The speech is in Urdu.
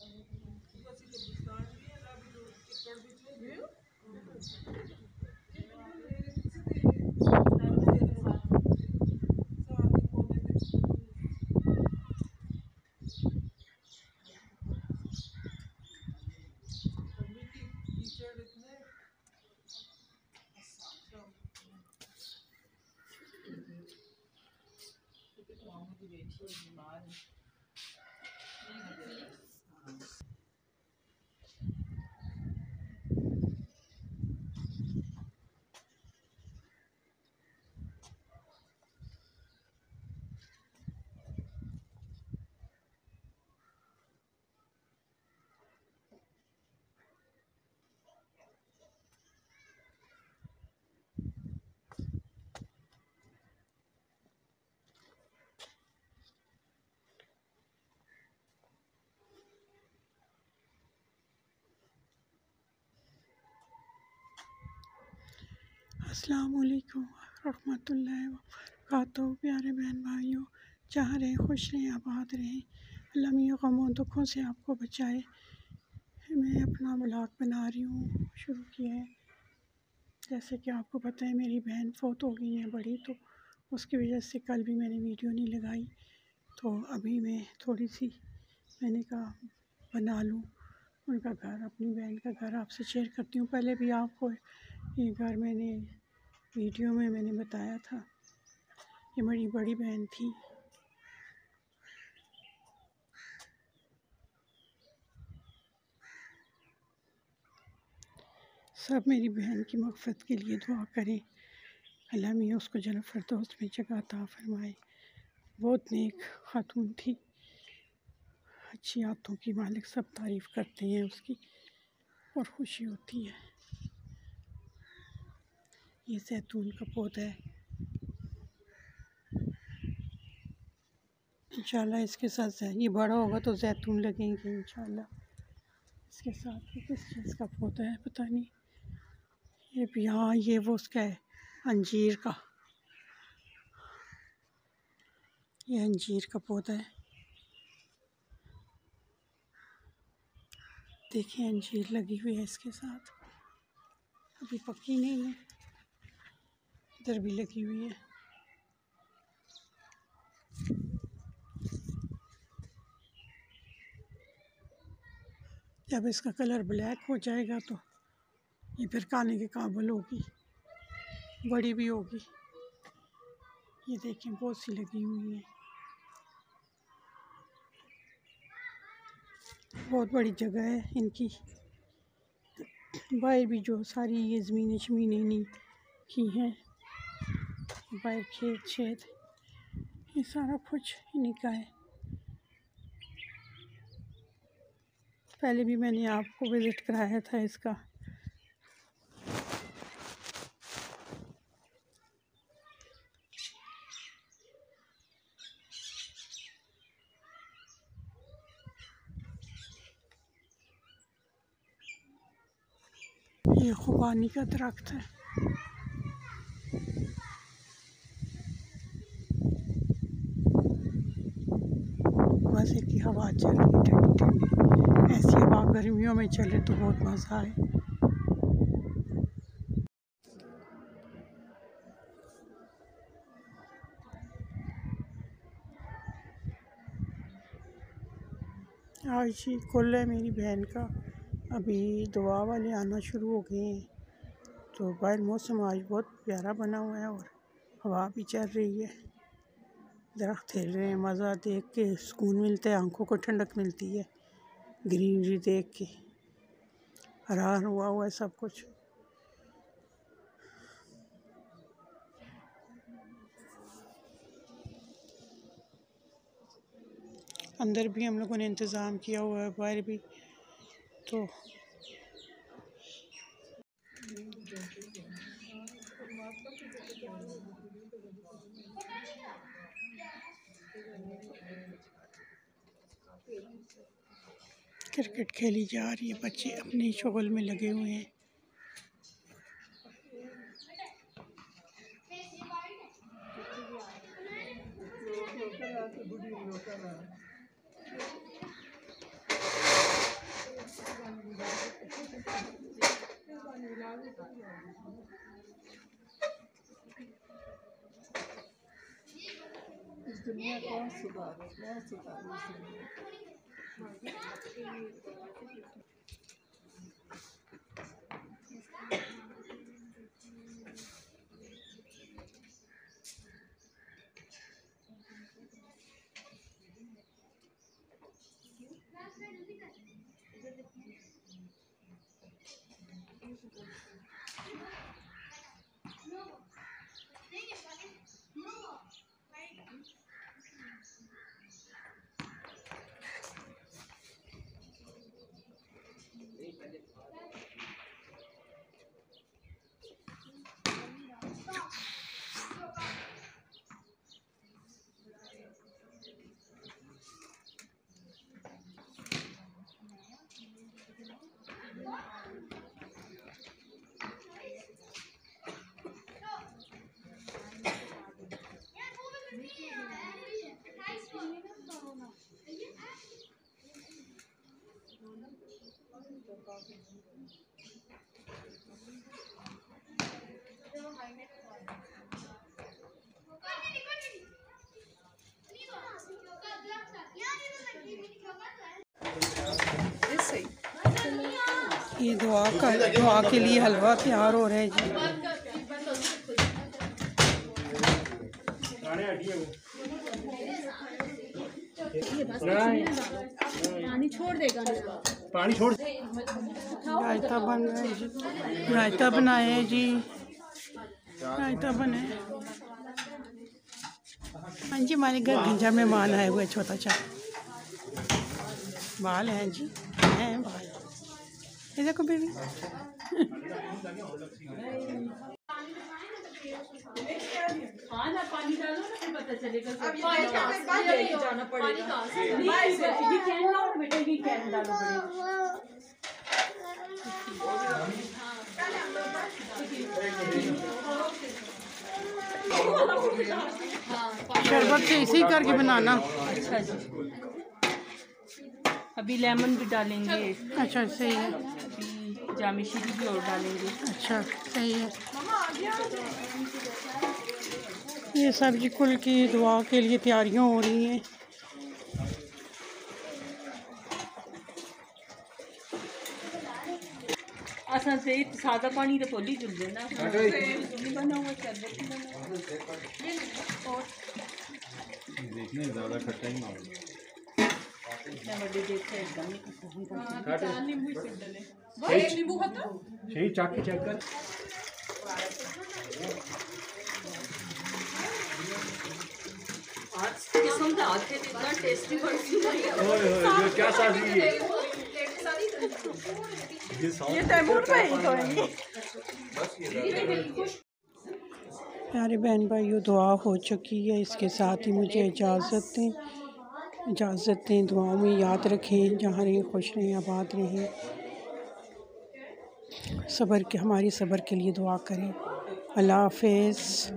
Thank you. السلام علیکم ورحمۃ اللہ وبرکاتہ، پیارے بہن بھائیوں جہاں رہیں خوش رہیں، آباد رہیں۔ اللہ غم و دکھوں سے آپ کو بچائے۔ میں اپنا بلاگ بنا رہی ہوں، شروع کیا ہے۔ جیسے کہ آپ کو پتہ ہے، میری بہن فوت ہو گئی ہیں بڑی، تو اس کی وجہ سے کل بھی میں نے ویڈیو نہیں لگائی۔ تو ابھی میں تھوڑی سی میں نے کہا بنا لوں۔ ان کا گھر، اپنی بہن کا گھر آپ سے شیئر کرتی ہوں۔ پہلے بھی آپ کو یہ گھر میں نے ویڈیو میں میں نے بتایا تھا یہ میری بڑی بہن تھی۔ سب میری بہن کی مغفرت کے لیے دعا کریں۔ اللہ میاں اس کو جنم فردوس میں جگہ عطا فرمائے۔ بہت نیک خاتون تھی۔ اچھی عادتوں کی مالک سب تعریف کرتے ہیں اس کی اور خوشی ہوتی ہے۔ یہ زیتون کا پودا ہے۔ انشاءاللہ اس کے ساتھ یہ بڑا ہوگا تو زیتون لگیں گے انشاءاللہ۔ اس کے ساتھ کس چیز کا پودا ہے پتہ نہیں۔ یہ بھی ہاں یہ وہ اس کا ہے، انجیر کا۔ یہ انجیر کا پودا ہے۔ دیکھیں انجیر لگی ہوئی ہے اس کے ساتھ۔ ابھی پکی نہیں ہے۔ ادھر بھی لگی ہوئی ہے جب اس کا کلر بلیک ہو جائے گا تو یہ پھر کھانے کے قابل ہوگی، بڑی بھی ہوگی۔ یہ دیکھیں، بہت سی لگی ہوئی ہیں۔ بہت بڑی جگہ ہے ان کی۔ باہر بھی جو ساری یہ زمینیں شمینیں نہیں کی ہیں۔ باہر کھیت شیت یہ سارا کچھ انہیں کا ہے۔ پہلے بھی میں نے آپ کو وزٹ کرایا تھا اس کا۔ یہ خوبانی کا درخت ہے مزے کی ہوا چل رہی ٹھنڈی ٹھنڈی ایسی ہوا گرمیوں میں چلے تو بہت مزہ آئے۔ آج کل ہے میری بہن کا۔ ابھی دعا والے آنا شروع ہو گئے ہیں۔ تو باہر موسم آج بہت پیارا بنا ہوا ہے اور ہوا بھی چل رہی ہے۔ درخت ہل رہے ہیں، مزہ دیکھ کے سکون ملتا ہے، آنکھوں کو ٹھنڈک ملتی ہے۔ گرینری دیکھ کے حرار ہوا ہوا ہے سب کچھ۔ اندر بھی ہم لوگوں نے انتظام کیا ہوا ہے، باہر بھی۔ تو کرکٹ کھیلی جا رہی ہے، بچے اپنے شغل میں لگے ہوئے ہیں۔ اس دنیا میں اس دنیا یہ دعا کا دعا کے لیے حلوہ تیار ہو رہا ہے جی۔ پانی یعنی چھوڑ دے گا۔ پانی چھوڑ رائتا بن رہا ہے جی۔ رائتا بنایا ہے جی۔ رائتا بنا ہے ہاں جی ہمارے گھر گنجا میں مہمان آئے ہوئے چھوٹا چا۔ بال ہیں جی۔ ہیں بال۔ یہ دیکھو بیوی۔ بیبی پانی ڈالو نا پھر پتہ چلے گا جانا پڑے گا۔ یہ کین لاؤ بیٹا یہ کین ڈالو بڑے شربت سے اسی کر کے بنانا۔ اچھا جی۔ ابھی لیمن بھی ڈالیں گے۔ اچھا صحیح ہے۔ ابھی جامع شیری بھی اور ڈالیں گے۔ اچھا صحیح ہے۔ یہ سبزی کل کی دعا کے لیے تیاریاں ہو رہی ہیں۔ اصل سے سادہ پانی تو پولی جل دینا بنا ہوا شربت بنا ہوا دیکھنے زیادہ کھٹا ہی مانگ اتنے بڑے دیکھتے ایک دم ہی صحیح چاک کے چیک کر کیا سازی ہے۔ یہ ساؤنڈ پیارے بہن بھائیوں دعا ہو چکی ہے۔ اس کے ساتھ ہی مجھے اجازت دیں۔ اجازت دیں دعاؤں میں یاد رکھیں جہاں رہیں خوش رہیں آباد رہیں۔ صبر کے ہماری صبر کے لیے دعا کریں۔ اللہ حافظ۔